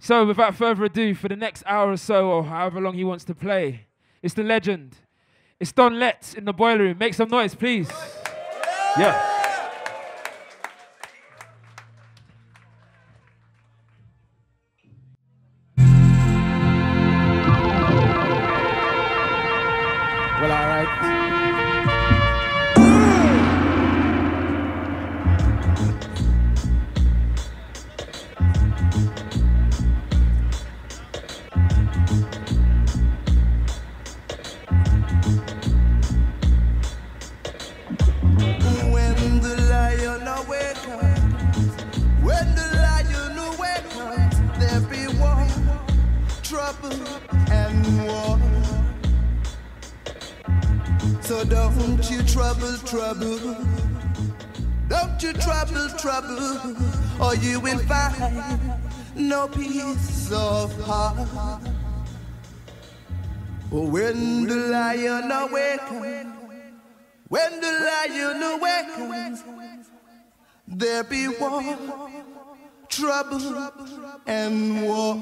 So, without further ado, for the next hour or so, or however long he wants to play, it's the legend. It's Don Letts in the boiler room. Make some noise, please. Yeah. When the lion awakens, there be war, trouble, and war.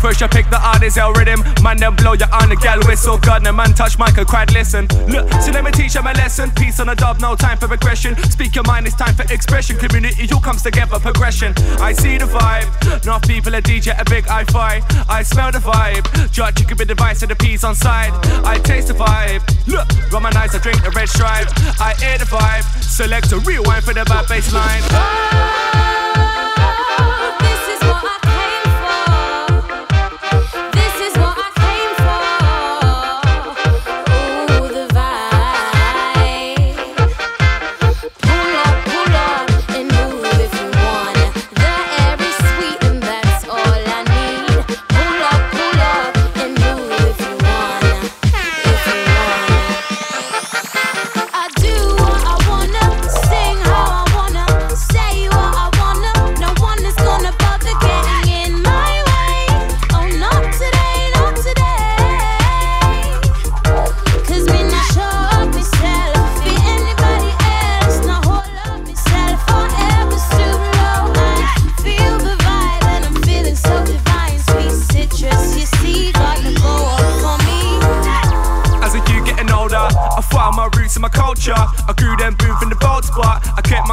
Push a pick the artist L rhythm. Man, then blow your on the gal whistle. God, no man touch mic, cried, listen. Look, so let me teach them a lesson. Peace on the dub, no time for regression. Speak your mind, it's time for expression. Community, all comes together, progression. I see the vibe. Enough people a DJ, a big I fi. I smell the vibe. Judge, you could be the vice of the peas on side. I taste the vibe. Look, run my eyes, I drink the red stripe. I hear the vibe. Select a rewind for the bad bass line.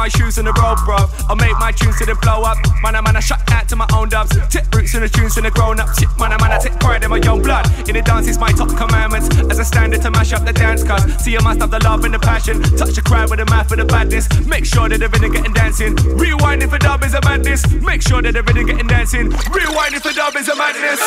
Shoes in the road, bro. I make my tunes to the blow up. Man, I man, I shut that to my own dubs. Tip roots in the tunes in the grown up. Shit, man, I man, I take pride in my young blood. In the dance is my top commandments. As a standard to mash up the dance, cuz. See, you must have the love and the passion. Touch the crowd with the math for the badness. Make sure that the rhythm getting dancing. Rewinding for dub is a madness. Make sure that the rhythm getting dancing. Rewinding for dub is a madness.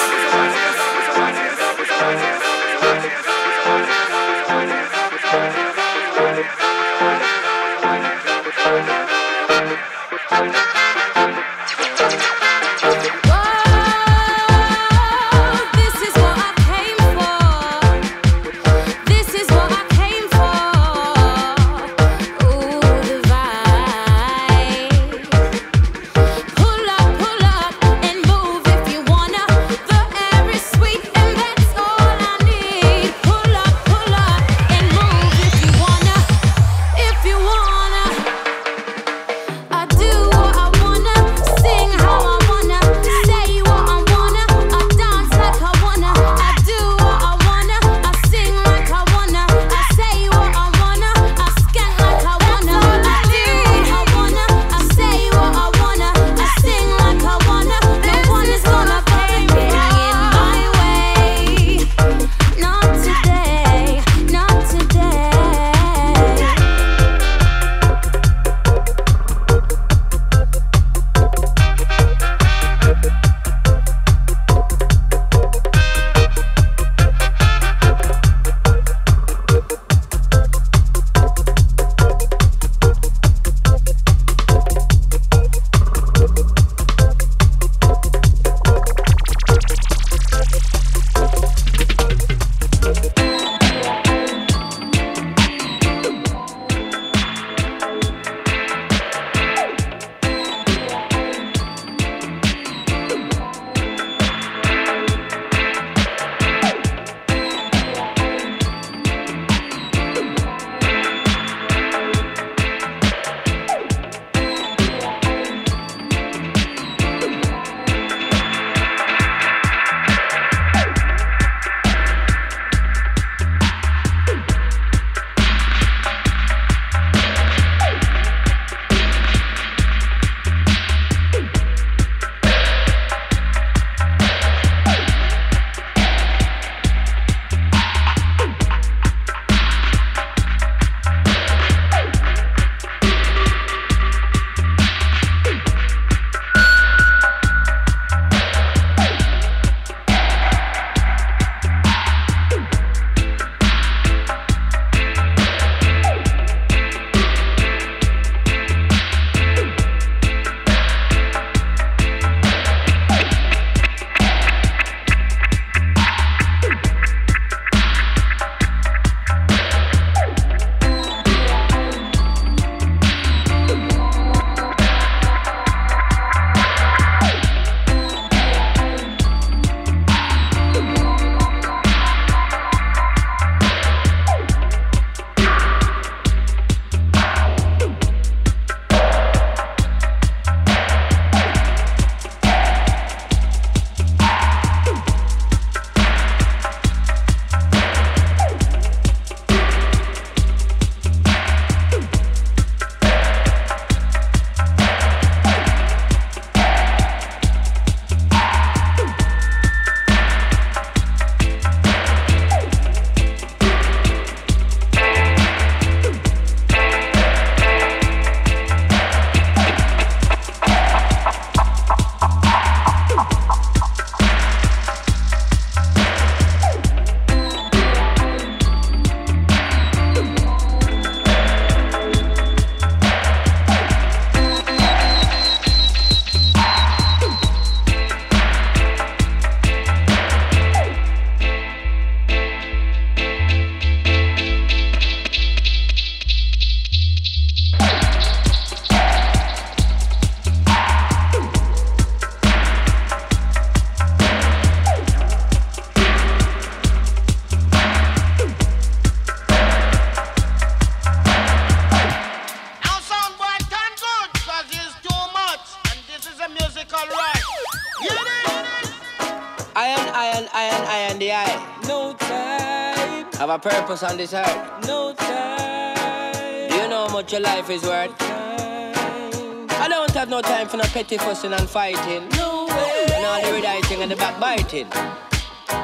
Purpose on this earth. No time. Do you know how much your life is worth? Time. I don't have no time for no petty fussing and fighting. No way. And all the rediting and the backbiting.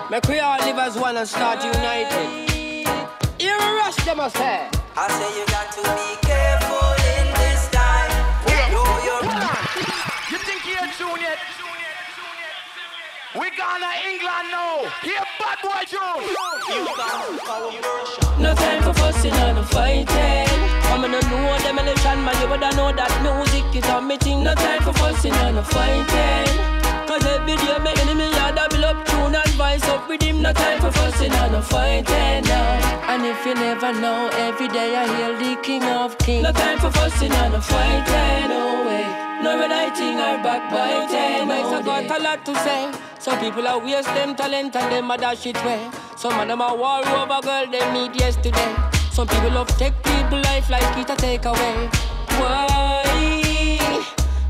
Make we all live as one and start united. Here a rush them a say. I say you got to be careful in this time. Know your You think you're junior? We gonna England now. Here, bad boy June. No time for fussing and fighting. I'm gonna know them election, man. You woulda know that music is on me thing. No time for fussing and fighting. Cause every day my enemy a double up tune and vice up with him. No time for fussing and fighting now. And if you never know, every day I hear the king of kings. No time for fussing and fighting. No way. No writing or backbiting. No, I got a lot to say. Some people are waste them talent and them a dash it way. Some of them are war over girl they meet yesterday. Some people love take people life like it a take away. Why?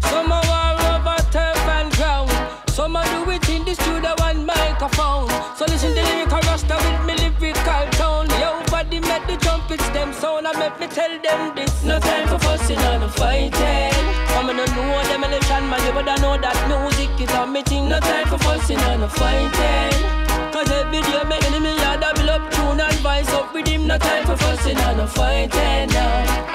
Some are war over turf and ground. Some are do it in the studio and microphone. So listen to lyrical rasta with me lyrical tone. Yo, body make the trumpets them sound. I make me tell them this. No time for fussing and fighting. I'm know them election man. You better know that music is a me thing. No time for fussing and fighting. Cause every day my enemy a double up tune and vice up with him. No time for fussing and fighting now.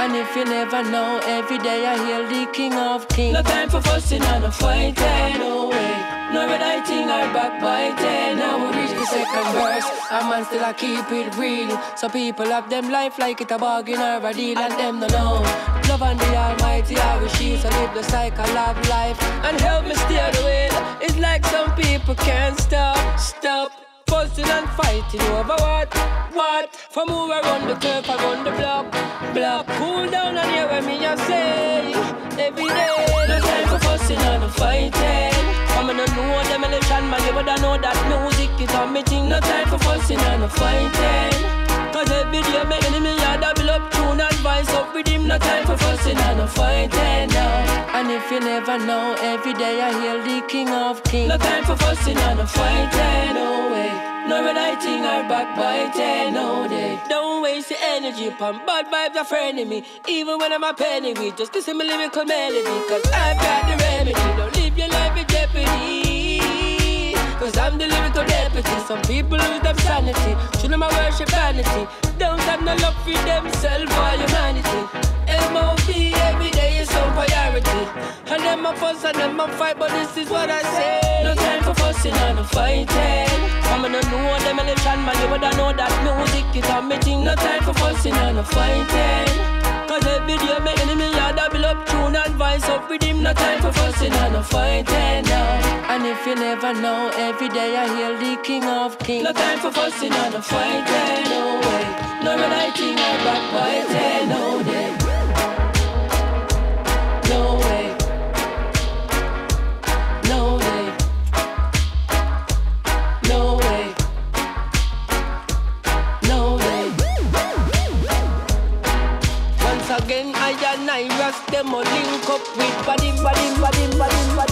And if you never know, every day I hear the king of kings. No time for fussing and fighting. No way. No writing or backbiting. Now we reach the second verse. A man still I keep it real. So people have them life like it a bargain or a deal, and them don't know. Love and the Almighty, I wish you to live the cycle of life and help me steer the wheel. It's like some people can't stop, stop. Fussing and fighting over what? What? From who around the turf, around the block, block. Cool down and hear what me I say. Every day, no time for fussing and fighting. I'm gonna know them election, man. You better know that music is on me thing. No time for fussing and fighting. Cause every day my enemy a double up tune and vice up with. No time for fussing and fighting now. And if you never know, every day I hear the king of kings. No time for fussing and fighting, eh, no way. No writing or backbiting, no day. Don't waste your energy upon bad vibes are friendly me. Even when I'm a penny with just listen my lyrical melody. Cause I've got the remedy. Don't live your life in jeopardy. Cause I'm the lyrical deputy. Some people lose their sanity. Show them I worship vanity. Don't have no love for themselves or humanity. M.O.B. every day is some priority. And them a fuss and them a fight, but this is what I say. No time for fussing and fighting. I'm gonna know them election, man. You woulda know that music is a me thing. No time for fussing and fighting. Cause every day my enemy a double up tune and vice up with him. No time for fussing and fighting now. And if you never know, every day I hear the king of kings. No time for fussing and fighting, no way. No writing or backbiting, no day. No way. virus, them all link up with body, body, body, body, body.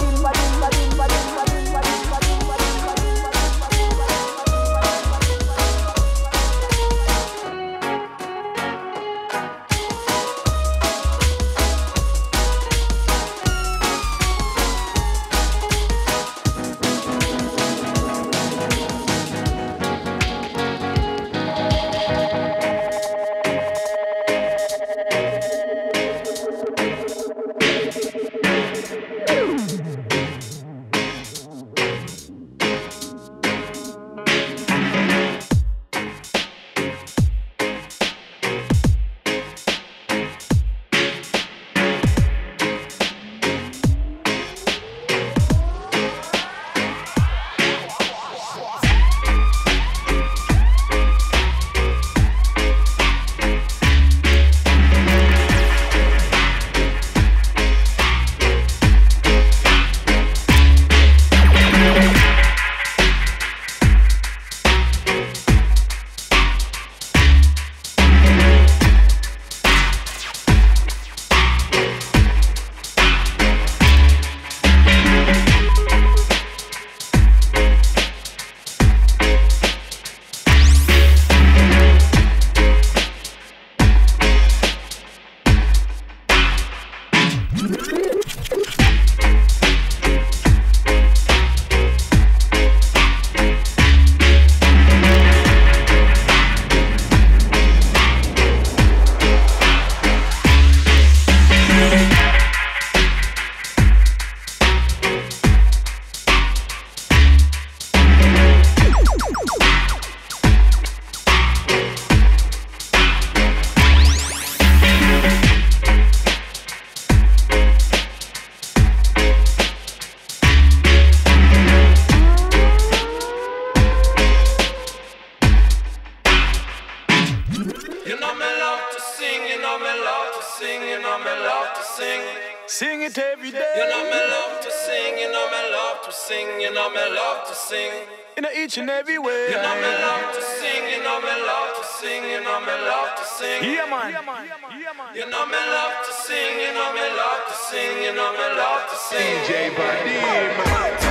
each and every way. You know me love to sing, you know me love to sing, you know me love to sing. Yeah man. You know me love to sing, you know me love to sing, you know me love to sing. DJ Vadim.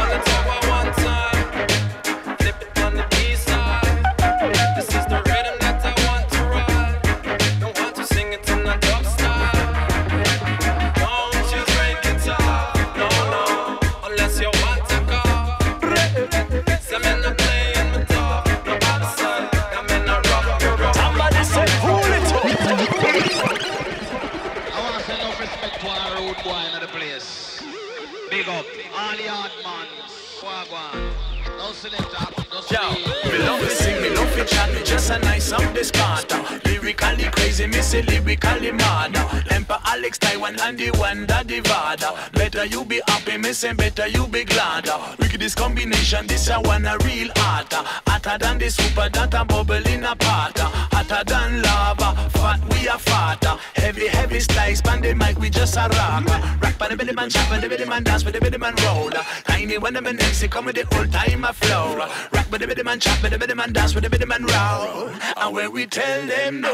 listen better, you be glad. Look at this combination, this a one a real art. Hotter than the super that a bubble in a pot. Hotter than lava, fat we a fat. Heavy, heavy slice, pan the mic, we just a rock. Rock by the belly man, chop pan the belly man, dance with the belly man roll. Tiny when the in MC come with the old time flow. Rock by the belly man, chop with the belly man, dance with the belly man roll. And when we tell them no,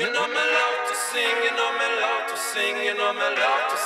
you know me love to sing, you know me love to sing, you know me love to sing.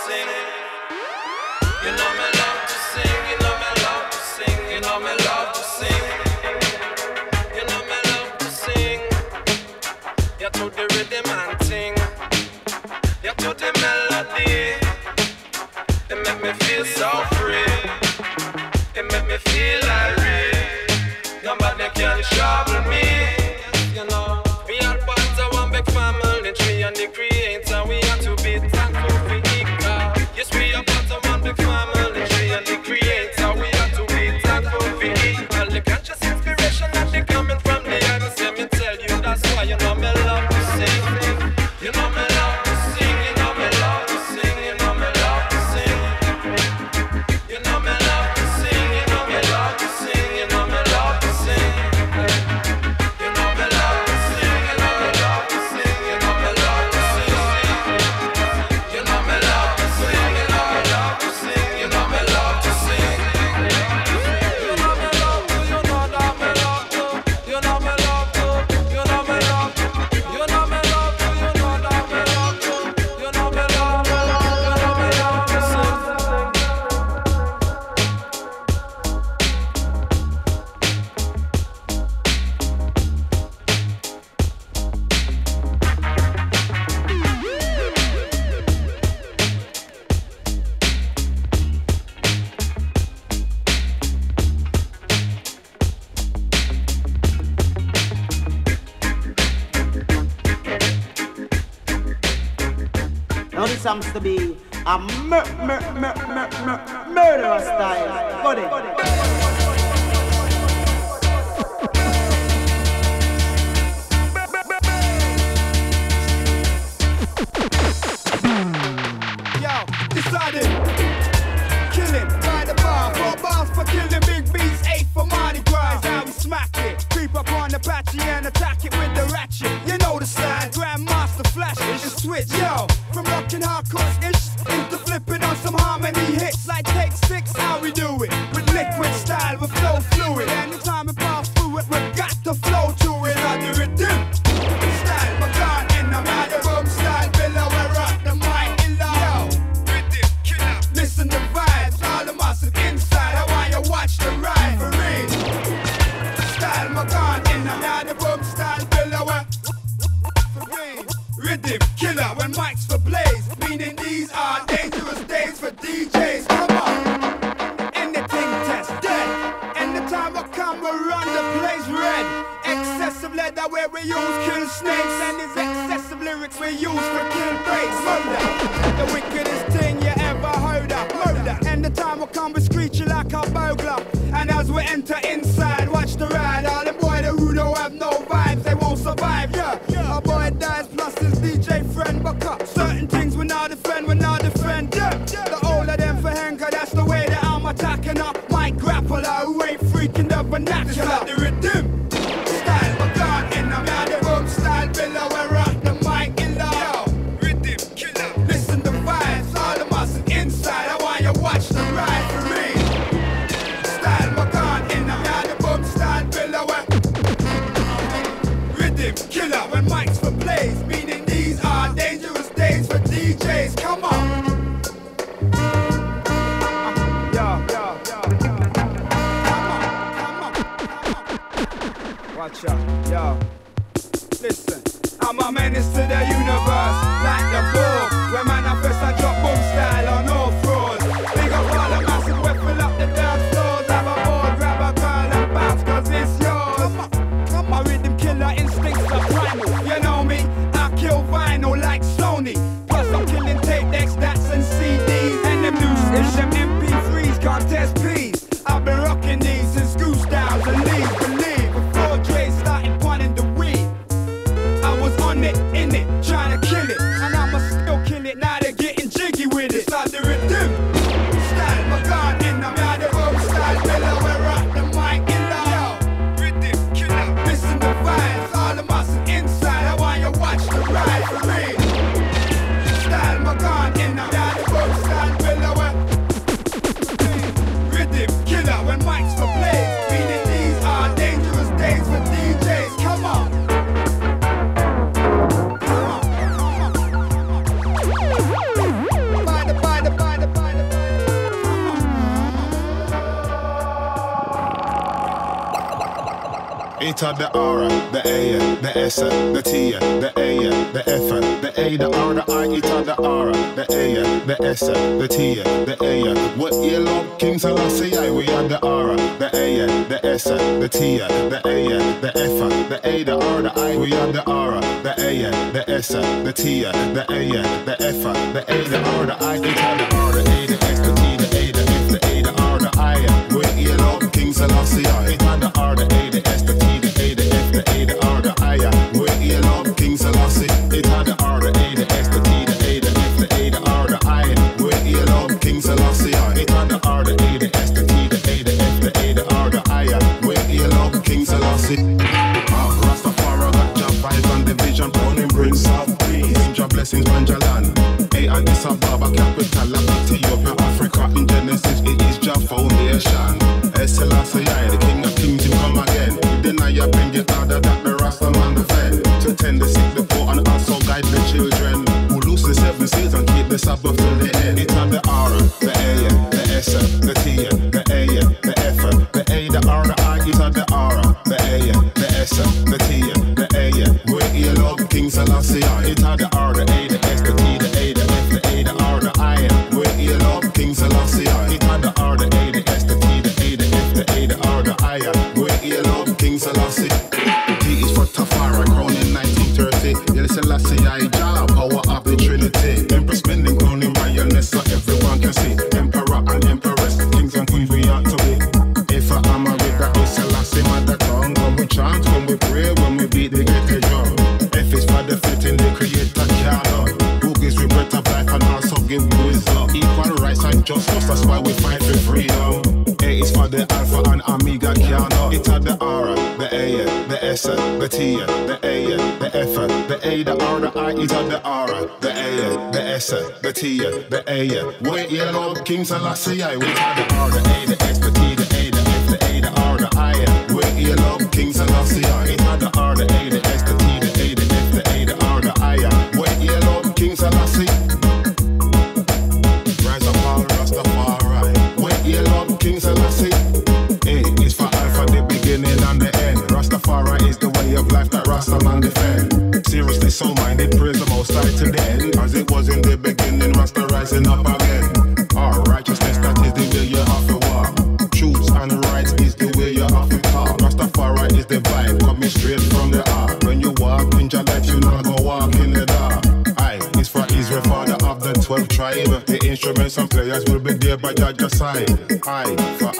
S, the T, the A. What yellow King Selassie? We are the R, the A, the S, the T, the A, the F, the A, the R, the I. We are the R, the A, the S, the T, the A, the F, the A, the R, the I. We the R, the A. King Selassie I will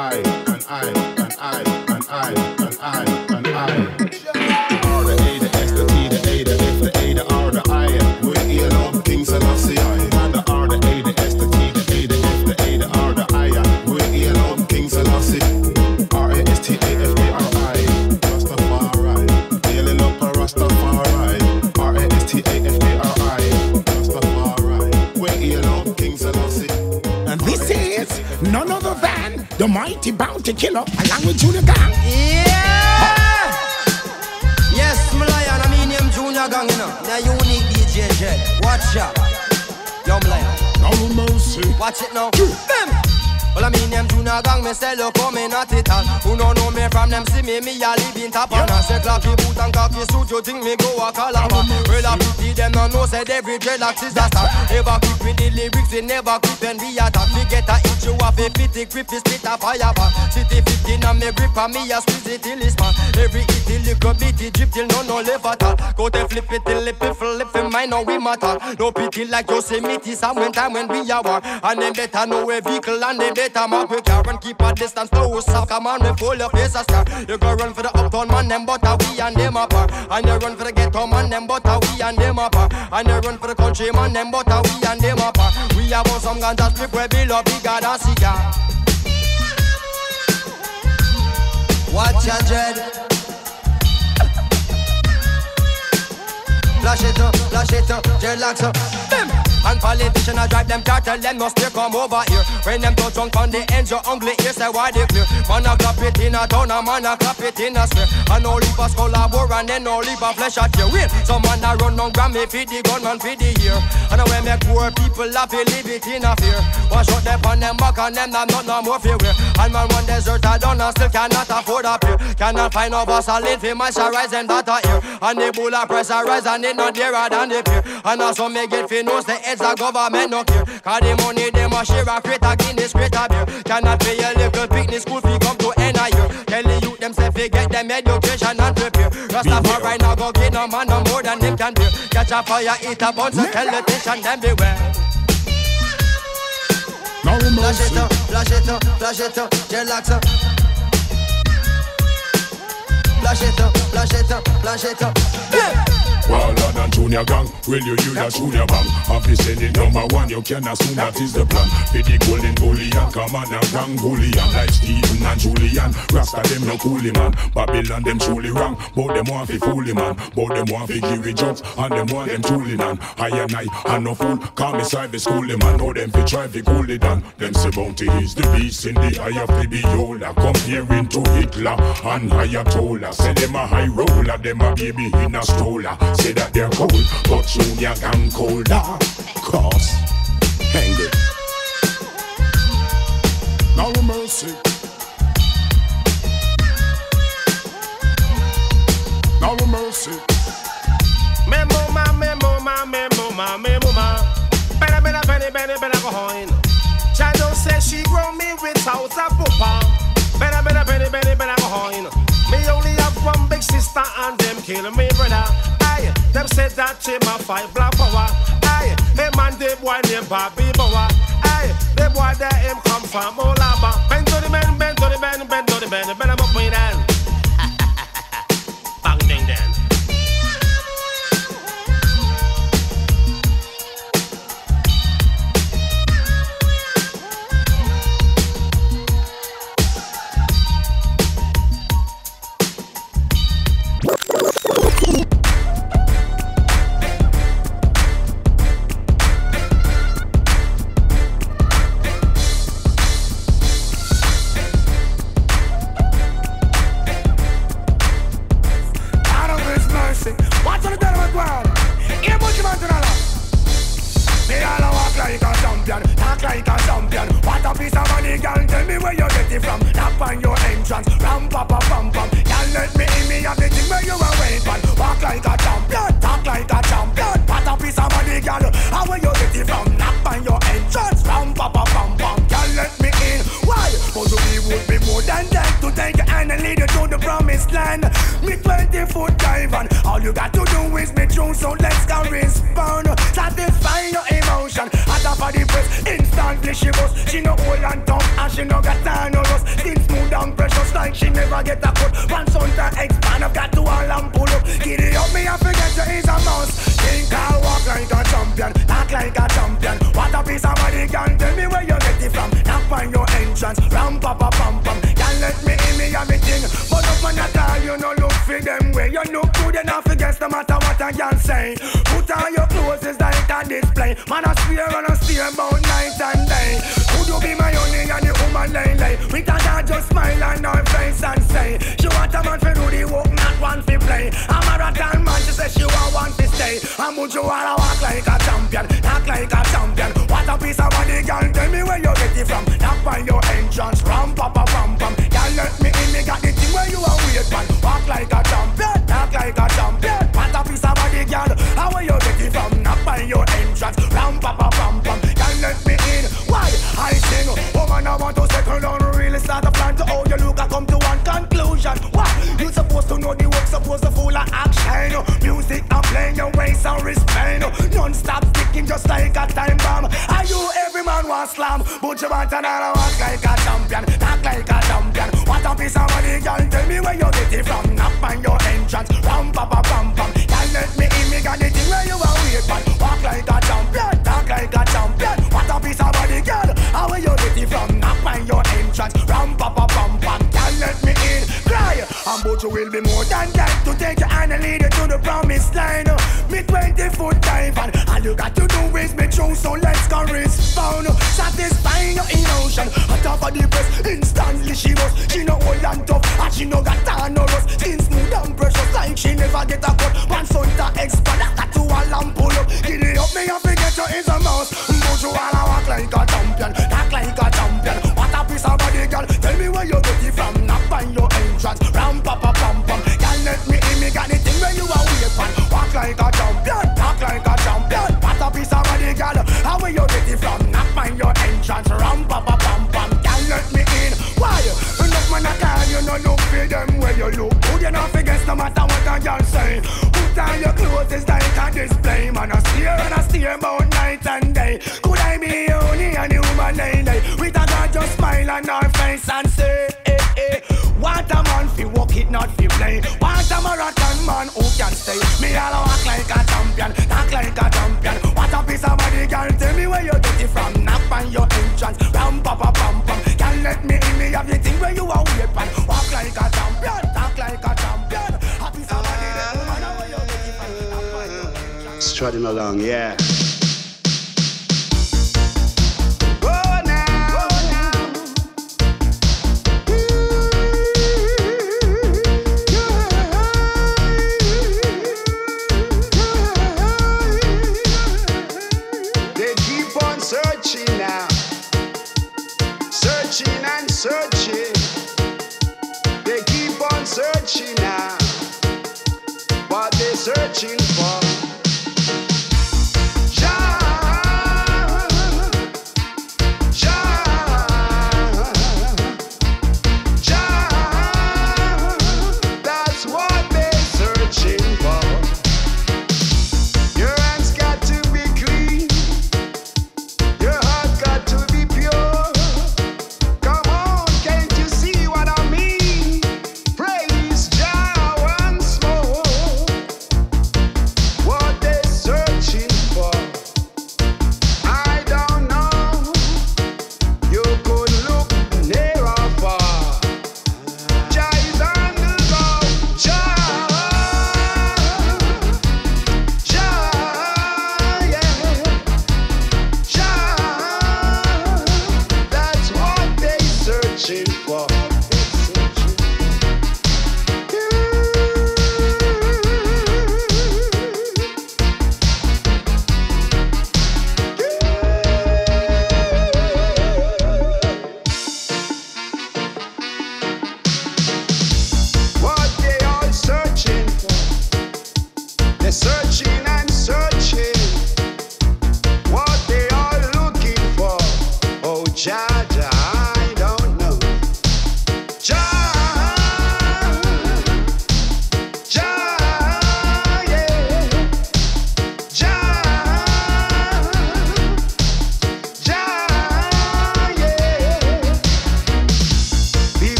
Ai. bounty killer along with Junior Gong. Yeah! Huh? Yes, my lion, I mean him Junior Gong, you know. The unique DJ Jet. Watch out. Young lion. No mercy. Watch it now. them Well, I mean them Junior Gong, me sell look how me not it all Who don't know me from them see me, me a live in top And I say clocky boot and cocky suit, you think me go a calabar Well, I pity them, I know said every dreadlocks is a star Ever quick with the lyrics, we never quick when we attack We get a hit you off a fitty grip, is spit a fire. Back City 15 and me grip and me a squeeze it till it's man Every hit till little bit, it drip till no no live at all. Go to flip it till it flip it, mine now we matter. No pity like Yosemite, some when time when we are war. And them better know a vehicle and they better mark we car And keep a distance to us, come on, we full of face a scar You go run for the uptown man, them but we and them apart. And you run for the ghetto man, them but we and them apart. And you run for the country man, them but we and them apart We have some ganja strip where we love bigger than cigar. Watch your dread Flash it up, flash it up, dreadlocks up. Bim! And politician I drive them car, tell them must stay come over here. When them touch on on the ends, your ugly ears say why they clear. Man a clap it in a town, a man a clap it in a square. And no leap a skull a bore and then no leap a flesh at your Wait, some man a run on Grammy feed the gunman feed the ear. And when make poor people laugh, they live it in a fear. Wash out them on them back and them not not no more fear. And man one desert I done and still cannot afford a pair. Cannot find no boss a lead for moisturize them that a ear. And the bull a pressurize and it not dearer than the peer. And I also me get fi know the heads of government no care. Cause the money them a share a crate a Guinness crate a beer. Cannot pay a little picnic school fee come to end a year. Tell the youth them say fi get them education and prepare. Rastafari right now go get no man no more than them can bear. Catch a fire, eat a bun, so tell the tension them beware. Flash it up, flash it up, flash it up, dreadlocks up. Flash it up, flash it up, flash it up. Yeah. Waller than Junior Gong, will you use a Junior Bang? Happy sending number one, you can assume that is the plan. Be the golden bullion, come on a gang bullion like Stephen and Julian. Rasta them no coolie man, Babylon them truly wrong. But them want fi foolie man, but them want fi give it jokes, and them want them truly nan. I and I, and no fool, call me side the man. Know them fi try fi cool it down. Them say bounty is the beast in the eye of the beholder. Comparing to Hitler and Ayatollah. Say them a high roller, them a baby in a stroller. Say that they're cold, but Junior Gong colder. Cause angry. No mercy. No mercy. Memo ma, memo ma, memo ma, memo ma. Better, better, better, better, better go on. Shadow says she grow me without a papa. Better, better, better, better, better go on. Big sister and them kill me brother. Aye, them said that she my fight black power. Aye, hey man, the boy named Bobby Bower. Aye, the boy that him come from Olaba. Bend to the bend, bend to the bend, bend to the bend, bend you want and all I walk like a champion, talk like a champion. What a piece of money, girl. Tell me where you get it from. Knock on your entrance, ram pa pa pam pam. Girl, let me in, me got the thing where you are wait man. Walk like a champion, talk like a champion. What a piece of money, girl. How where you get it from? Knock on your entrance, ram pa pa pam pam. Girl, let me in, cry. And but you will be more than that to take your hand and lead you to the promised line. Me 20 foot dive and all you got to do is me true, so let's go respond. Satisfying your emotion. On top of the breast, instantly she was. She no old and tough, and she no got tan or rust. Skin smooth and precious, like she never get a cut. One son to expert, that to a lamp pull up. Get it up, me and forget you is a mouse. But you look good. You not forget no matter what a girl say. Put on your clothes, it's like a display. Man, I steer and I steer about night and day. Could I be only a human lady? With a girl just smile on her face and say, eh, eh. Want a man fi walk it, not fi play. Want a marathon man who can stay. Me all walk like a champion, talk like a champion. What a piece of body, girl. Tell me where you get it from. Knock on your entrance, ram pa pa pam pam. Girl, let me in. Me have the thing where you are weapon. Walk like a champion, entrance. Along, yeah.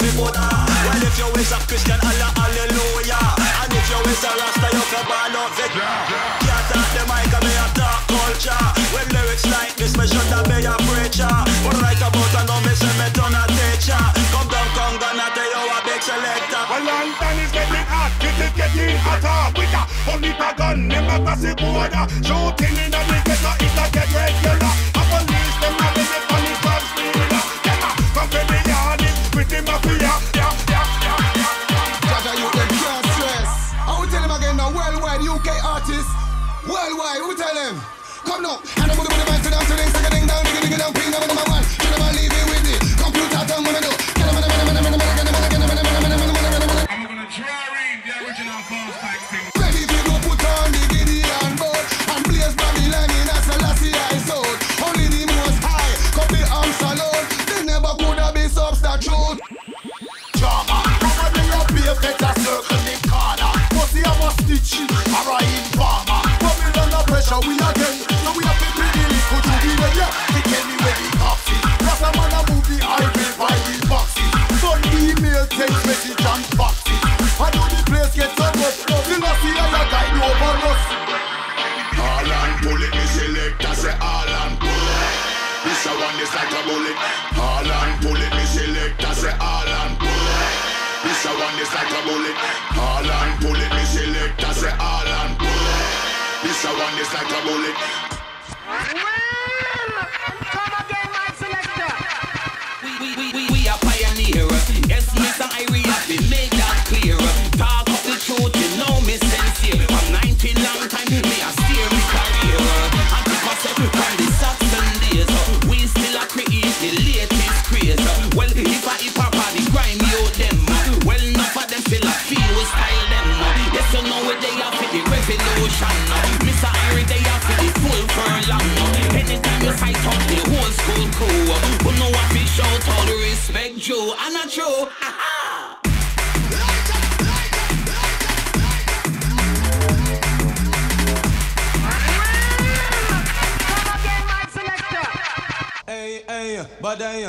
fi mother. Well if you is a Christian, Allah hallelujah. And if you is a Rasta, you fi ball out it Can't talk the mic, me a talk culture. When lyrics like this, me should have be a preacher. But right about I know me say me turn a teacher. Come down come, Congo, not tell you a big selector. Well London is getting hot, get it getting hotter. With a only a gun, never pass it border. Shooting in the ghetto, it's a get regular. no, I don't wanna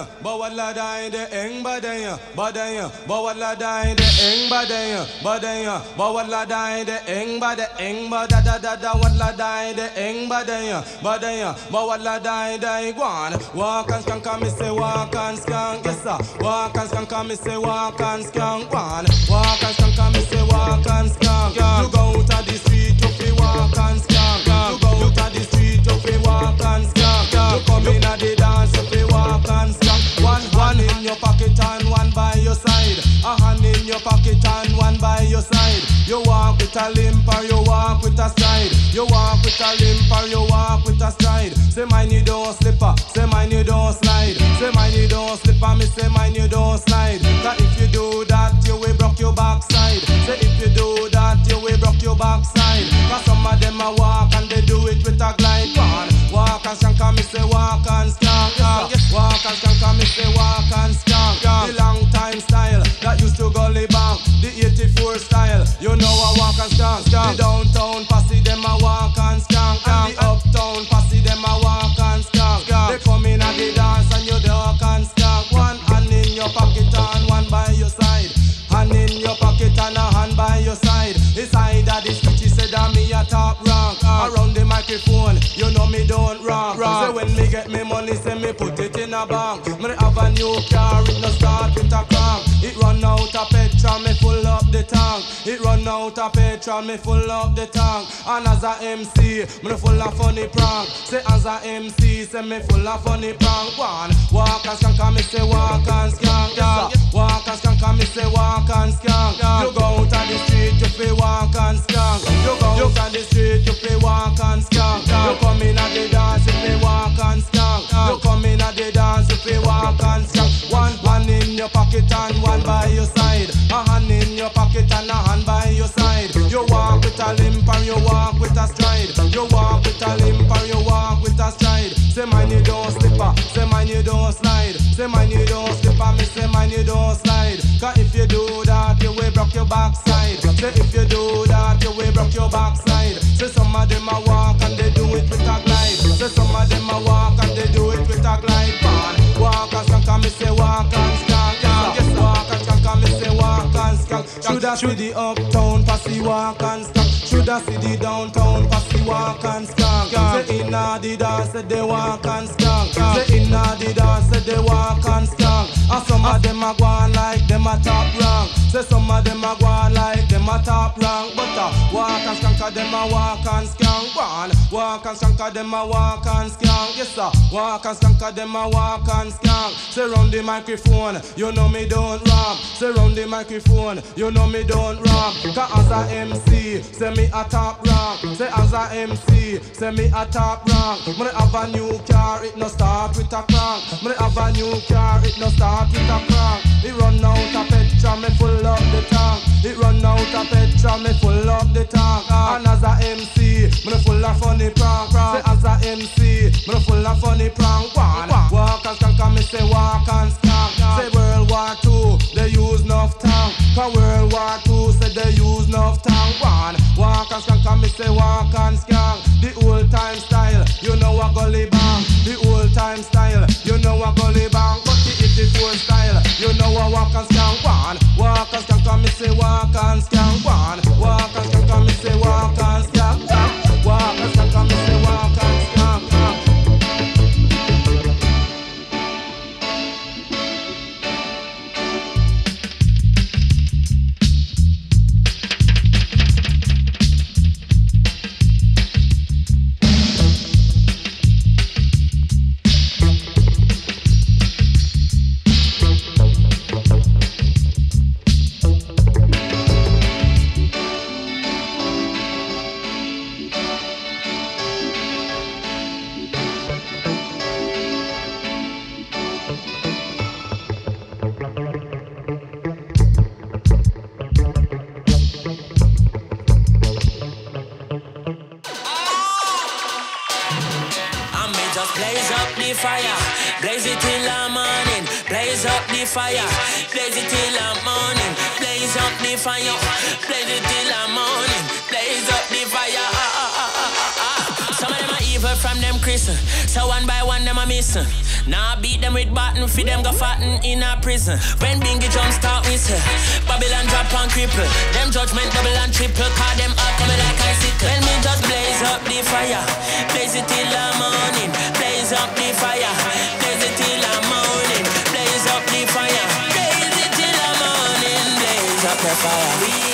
badaya, bawala dai de eng badaya, badaya, bawala dai de eng badaya, badaya, bawala bada eng bada da da da wala dai de eng badaya, badaya, bawala dai de guan. Walk and skank, come say walk and skank, yes sir. Walk and skank, come say walk and skank, guan. Walk and skank, come say walk and skank. You go out of the street, you fi walk and skank. You go out of the street, you fi walk and skank. You come in at the walk and stand. One hand in your pocket and one by your side. A hand in your pocket and one by your side. You walk with a limp or you walk with a stride. You walk with a limp or you walk with a stride. Say mine you don't slipper, say mine you don't slide. Say mine you don't slipper, me say mine you don't slide. That if you do that, you will broke your backside. Say if you do that, you will broke your backside. Cause some of them a walk and they do it with a glide. One walk and shank, me say walk and skank. Walk and skank and me say walk and skank. The long time style that used to gully bang. The 84 style, you know I walk and skank. The downtown posse them a walk and skank. And the uptown posse them a walk and skank. They come in and they dance and you duck and skank. One hand in your pocket and one by your side. Hand in your pocket and a hand by your side. The side of the street, she said that me a top rank. Around the microphone, you know me don't money, say me put it in a bank. Me have a new car, it no start with a crank. It run out of petrol, me full the tank. It run out of petrol, me full up the tank. And as a MC, me full of funny prank. Say as a MC, say me full of funny prank. One walk and skank, and me say walk and skank. Yeah. Walk and skank, and me say walk and skank. You go out on the street, you feel walk and skank. You go out on the street, you feel walk and skank. You come in at the dance, you feel walk and skank. You come in at the dance, you walk and skank. One hand in your pocket and one by your side. A hand in your pocket and a hand by your side. You walk with a limp and you walk with a stride. You walk with a limp and you walk with a stride. Say mine you don't slipper, say mine you don't slide. Say mine you don't slipper, me say mine you don't slide. Cause if you do that, you will broke your backside. Say if you do that, you will broke your backside. Say some of them a walk and they do it with a glide. Say some of them a walk say walk and skank. Yeah, yes, walk and skank and me say walk and skank. Should I see the uptown posse walk and skank? Should I see the downtown posse walk and skank? Say inna the dance, say they walk and skank. Say inna the dance, say they walk and skank. And some of them a go on like them a top rank. Say some of them a go on like them a top rank. But uh, walk and skank, them a walk and skank. One walk and skank, 'cause them a walk and skank. Yes sir, walk and skank, 'cause them a walk and skank. Say round the microphone, you know me don't rap. Say round the microphone, you know me don't rap. 'Cause as a MC, say me a top rank. Say as a MC, say me a top rank. Me have a new car, it no start with a crank. Me have a new car, it no start with a crank. It run out of petrol, me full up the tank. It run out of petrol, me full up the tank. And as a MC, me full of funny prank. Say as a MC, me full of funny prank. One walk and skank, me say walk and skank. Say World War Two, they use enough tank. Cause World War Two said they use enough tank. One walk and skank, me say walk and skank. The old time style, you know a gully bang. The old time style, you know a gully bang. But the 84 style, you know a walk and skank. One walk and me say walk and skank. One walk and me say walk fire.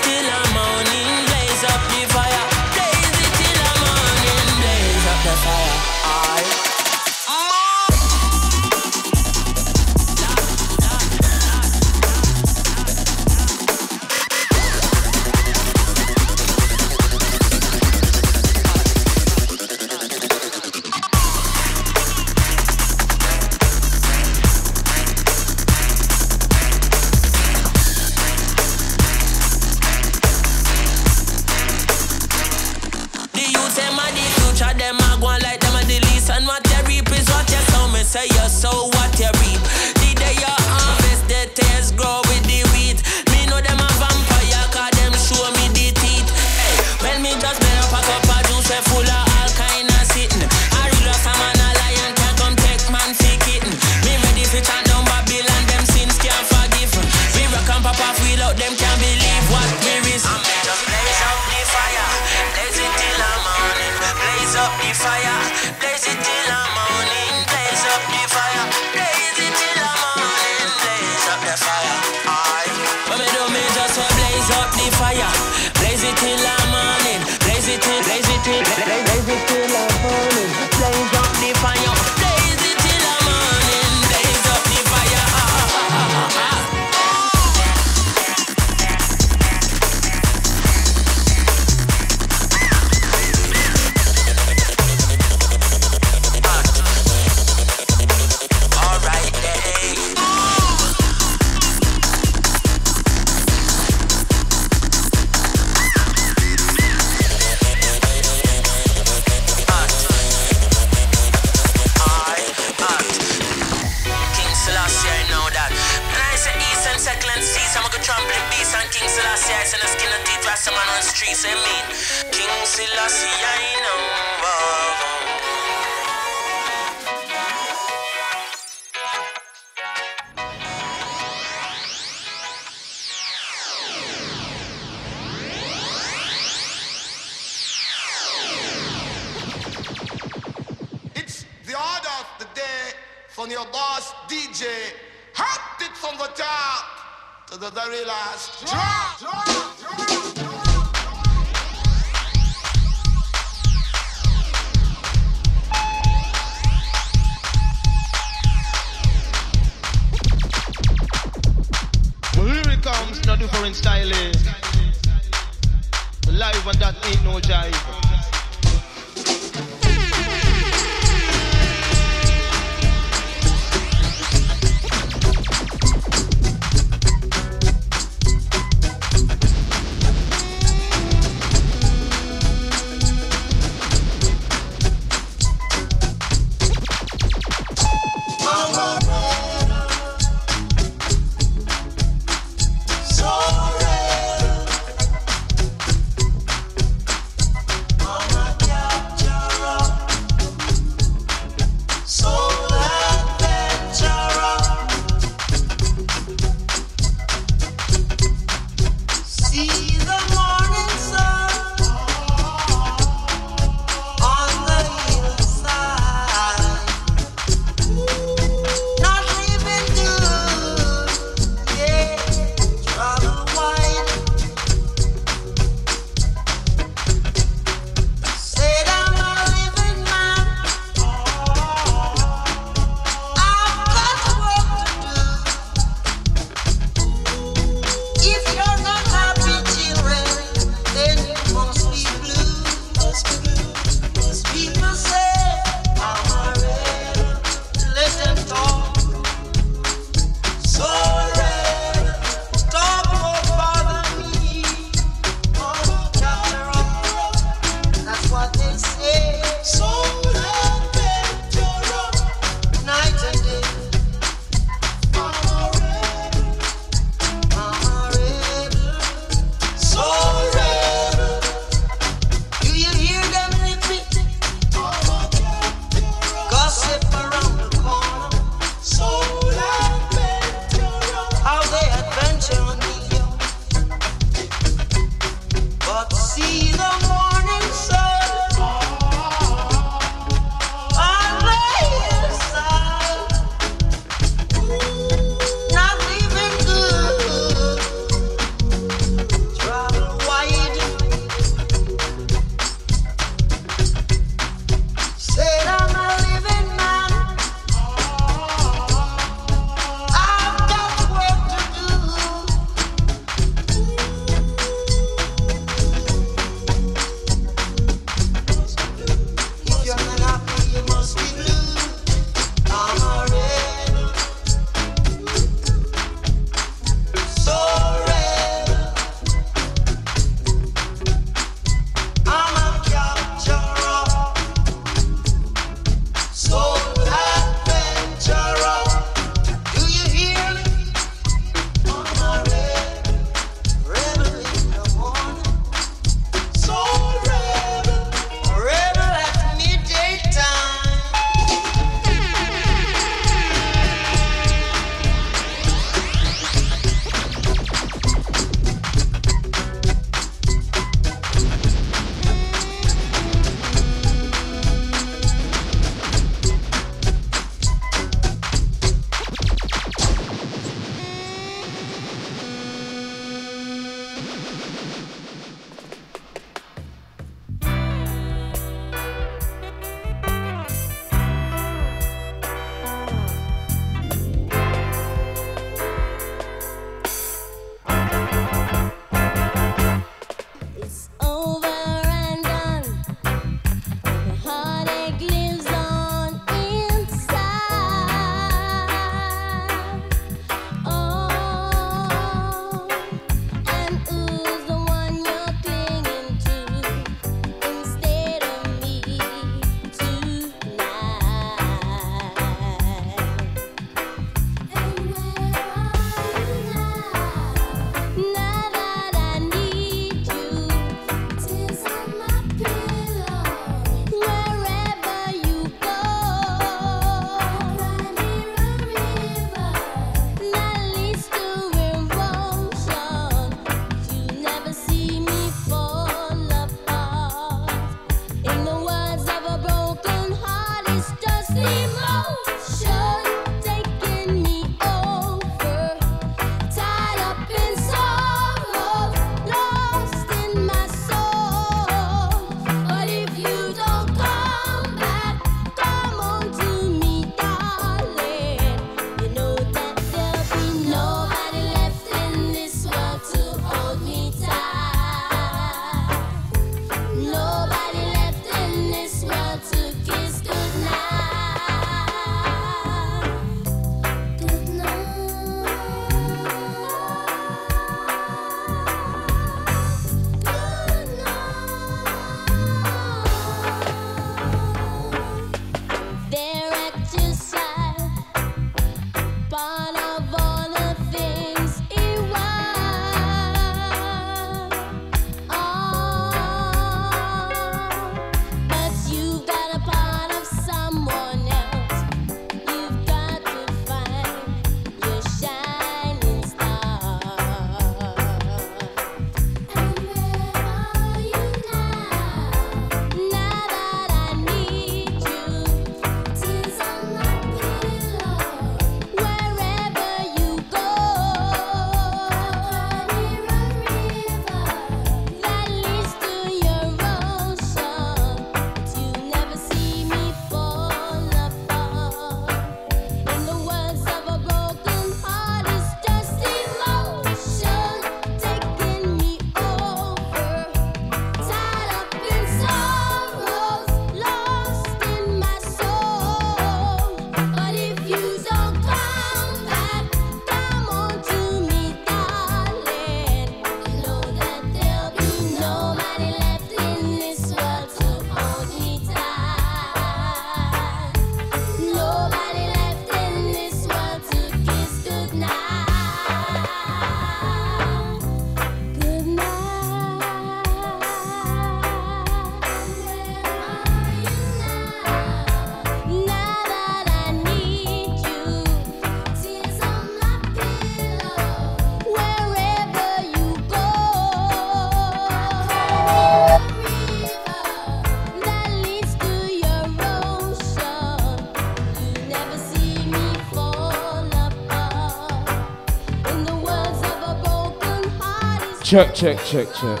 Check, check, check, check.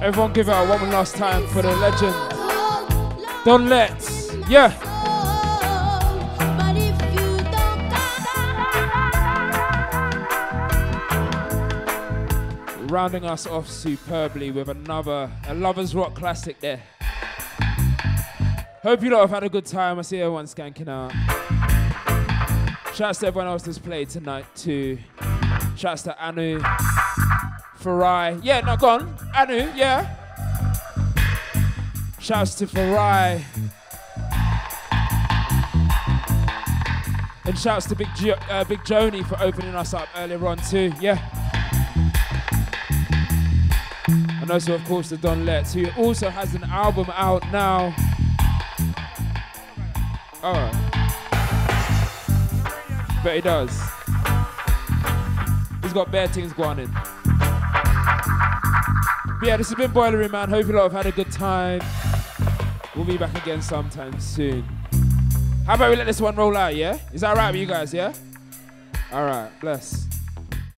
Everyone give it out one last time for the legend. Don Letts. Yeah. Rounding us off superbly with another a Lovers Rock classic there. Hope you lot have had a good time. I see everyone skanking out. Shouts to everyone else that's played tonight too. Shouts to Anu, Farai. Yeah, not gone. Anu, yeah. Shouts to Farai. And shouts to Big, uh, Big Joni for opening us up earlier on too. Yeah. And also, of course, to Don Letts, who also has an album out now. Alright. Bet he does. He's got bad things going in. But yeah, this has been Boiler Room, man. Hope you lot have had a good time. We'll be back again sometime soon. How about we let this one roll out, yeah? Is that right with you guys, yeah? Alright, bless.